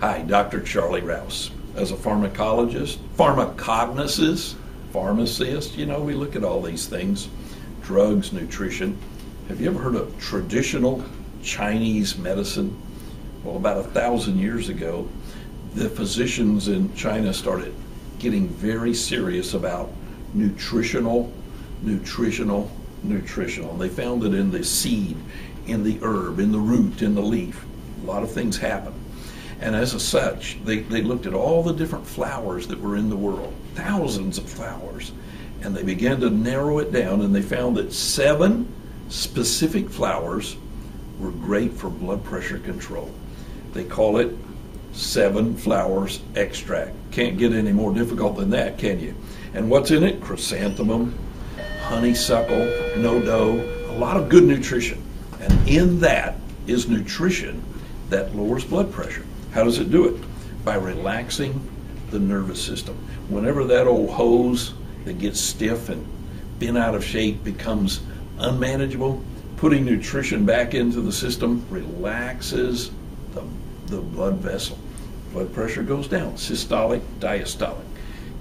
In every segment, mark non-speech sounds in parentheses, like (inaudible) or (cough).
Hi, Dr. Charlie Rouse. As a pharmacologist, pharmacognosist, pharmacist, you know, we look at all these things drugs, nutrition. Have you ever heard of traditional Chinese medicine? Well, about a thousand years ago, the physicians in China started getting very serious about nutritional, nutritional, nutritional. And They found that in the seed, in the herb, in the root, in the leaf, a lot of things happen. And as a such, they, they looked at all the different flowers that were in the world, thousands of flowers, and they began to narrow it down and they found that seven specific flowers were great for blood pressure control. They call it seven flowers extract. Can't get any more difficult than that, can you? And what's in it? Chrysanthemum, honeysuckle, nodo, a lot of good nutrition. And in that is nutrition that lowers blood pressure. How does it do it? By relaxing the nervous system. Whenever that old hose that gets stiff and bent out of shape becomes unmanageable, putting nutrition back into the system relaxes the, the blood vessel. Blood pressure goes down, systolic, diastolic.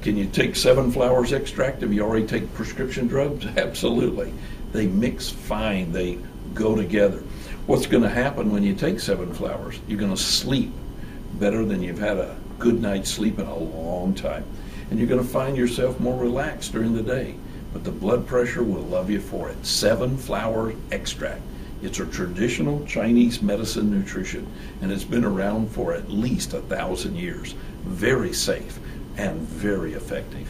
Can you take seven flowers extract if you already take prescription drugs? (laughs) Absolutely. They mix fine, they go together. What's going to happen when you take seven flowers? You're going to sleep better than you've had a good night's sleep in a long time. And you're going to find yourself more relaxed during the day. But the blood pressure will love you for it. Seven flower extract. It's a traditional Chinese medicine nutrition, and it's been around for at least a thousand years. Very safe and very effective.